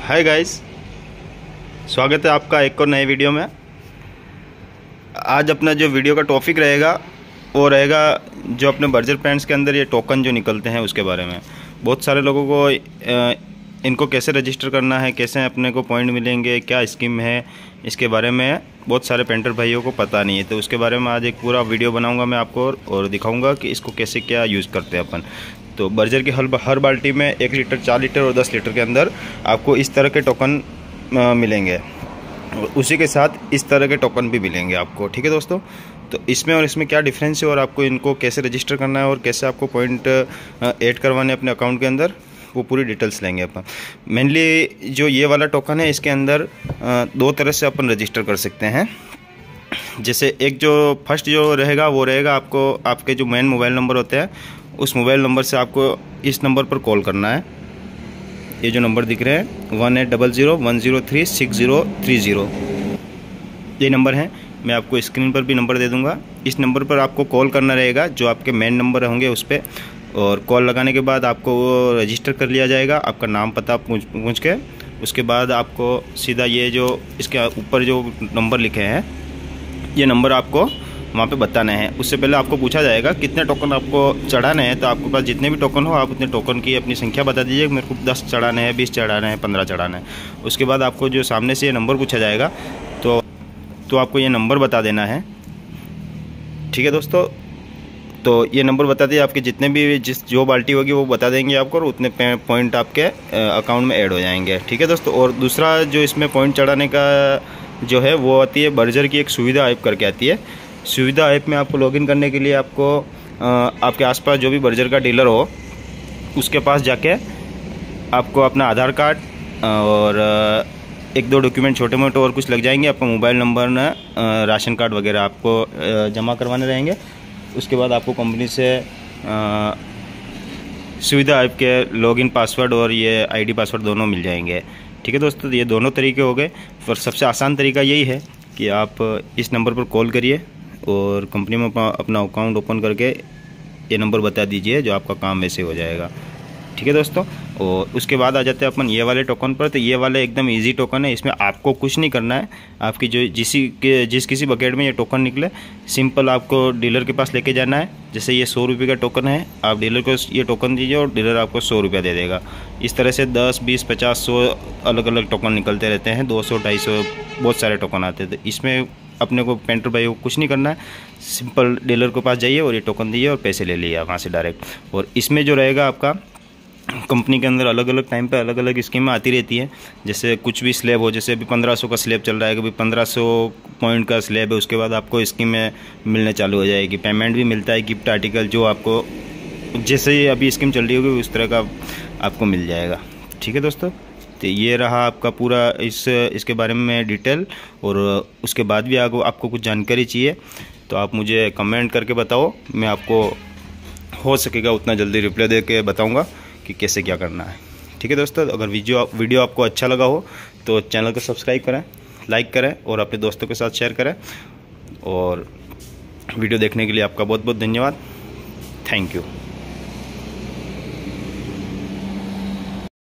Hi guys स्वागत है आपका एक और नए वीडियो में। आज अपना जो वीडियो का टॉपिक रहेगा वो रहेगा जो अपने बर्जर पैंट्स के अंदर ये टोकन जो निकलते हैं उसके बारे में। बहुत सारे लोगों को इनको कैसे रजिस्टर करना है कैसे अपने को पॉइंट मिलेंगे क्या स्कीम है इसके बारे में बहुत सारे पेंटर भाइयों को पता नहीं है। तो उसके बारे में आज एक पूरा वीडियो बनाऊँगा मैं आपको और, दिखाऊँगा कि इसको कैसे क्या यूज़ करते हैं अपन। तो बर्जर की हर हर बाल्टी में एक लीटर, चार लीटर और दस लीटर के अंदर आपको इस तरह के टोकन मिलेंगे। उसी के साथ इस तरह के टोकन भी मिलेंगे आपको, ठीक है दोस्तों? तो इसमें और इसमें क्या डिफरेंस है और आपको इनको कैसे रजिस्टर करना है और कैसे आपको पॉइंट ऐड करवाने अपने अकाउंट के अंदर, वो पूरी डिटेल्स लेंगे अपन। मेनली जो ये वाला टोकन है, इसके अंदर दो तरह से अपन रजिस्टर कर सकते हैं। जैसे एक जो फ़र्स्ट जो रहेगा, वो रहेगा आपको, आपके जो मेन मोबाइल नंबर होते हैं उस मोबाइल नंबर से आपको इस नंबर पर कॉल करना है। ये जो नंबर दिख रहे हैं, one eight double zero, one zero three, six zero, three zero. ये नंबर है। मैं आपको स्क्रीन पर भी नंबर दे दूँगा। इस नंबर पर आपको कॉल करना रहेगा, जो आपके मेन नंबर होंगे उस पर और कॉल लगाने के बाद आपको वो रजिस्टर कर लिया जाएगा, आपका नाम पता पूछ पूछ के। उसके बाद आपको सीधा ये जो, इसके ऊपर जो नंबर लिखे हैं, ये नंबर आपको वहाँ पे बताना है। उससे पहले आपको पूछा जाएगा, कितने टोकन आपको चढ़ाने हैं? तो आपके पास जितने भी टोकन हो, आप उतने टोकन की अपनी संख्या बता दीजिए। मेरे को दस चढ़ाने हैं, बीस चढ़ाने हैं, पंद्रह चढ़ाने हैं। उसके बाद आपको जो सामने से ये नंबर पूछा जाएगा तो तो आपको ये नंबर बता देना है। ठीक है दोस्तों? तो ये नंबर बता दिए आपके जितने भी जिस जो बाल्टी होगी वो बता देंगे आपको और उतने पॉइंट आपके अकाउंट में ऐड हो जाएँगे। ठीक है दोस्तों? और दूसरा जो इसमें पॉइंट चढ़ाने का जो है, वो आती है बर्जर की एक सुविधा ऐप करके आती है। सुविधा ऐप में आपको लॉगिन करने के लिए आपको आपके आसपास जो भी बर्जर का डीलर हो, उसके पास जाके आपको अपना आधार कार्ड और एक दो डॉक्यूमेंट छोटे मोटे और कुछ लग जाएँगे। आपका मोबाइल नंबर न राशन कार्ड वगैरह आपको जमा करवाने रहेंगे। उसके बाद आपको कंपनी से सुविधा ऐप के लॉगिन पासवर्ड और ये आईडी पासवर्ड दोनों मिल जाएँगे। ठीक है दोस्तों ये दोनों तरीके हो गए। पर सबसे आसान तरीका यही है कि आप इस नंबर पर कॉल करिए। और कंपनी में अपना अकाउंट ओपन करके ये नंबर बता दीजिए जो आपका काम वैसे हो जाएगा। ठीक है दोस्तों? और उसके बाद आ जाते हैं अपन ये वाले टोकन पर। तो ये वाले एकदम इजी टोकन है, इसमें आपको कुछ नहीं करना है। आपकी जो जिसी जिस किसी बकेट में ये टोकन निकले सिंपल आपको डीलर के पास लेके जाना है। जैसे ये सौ रुपये का टोकन है, आप डीलर को ये टोकन दीजिए और डीलर आपको सौ रुपया दे देगा। इस तरह से दस, बीस, पचास, सौ अलग अलग टोकन निकलते रहते हैं। दो सौ, ढाई सौ, बहुत सारे टोकन आते हैं। तो इसमें अपने को पेंटर भाई को कुछ नहीं करना है। सिंपल डीलर के पास जाइए और ये टोकन दीजिए और पैसे ले लिए वहाँ से डायरेक्ट और इसमें जो रहेगा आपका कंपनी के अंदर अलग अलग टाइम पे अलग अलग स्कीमें आती रहती है। जैसे कुछ भी स्लेब हो, जैसे अभी 1500 का स्लेब चल रहा है कभी 1500 पॉइंट का स्लेब है, उसके बाद आपको स्कीमें मिलने चालू हो जाएगी। पेमेंट भी मिलता है, गिफ्ट आर्टिकल जो आपको, जैसे ही अभी स्कीम चल रही होगी, उस तरह का आपको मिल जाएगा। ठीक है दोस्तों? तो ये रहा आपका पूरा इस, इसके बारे में डिटेल, और उसके बाद भी आपको आपको कुछ जानकारी चाहिए तो आप मुझे कमेंट करके बताओ, मैं आपको हो सकेगा, उतना जल्दी रिप्लाई दे के बताऊँगा। कि कैसे क्या करना है। ठीक है दोस्तों, अगर वीडियो वीडियो आपको अच्छा लगा हो तो चैनल को सब्सक्राइब करें, लाइक करें और अपने दोस्तों के साथ शेयर करें। और वीडियो देखने के लिए आपका बहुत बहुत धन्यवाद। Thank you.